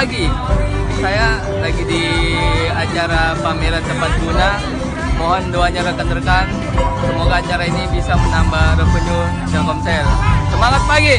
pagi. Saya lagi di acara pameran tempat guna. Mohon doanya rekan-rekan. Semoga acara ini bisa menambah revenue Telkomsel. Semangat pagi!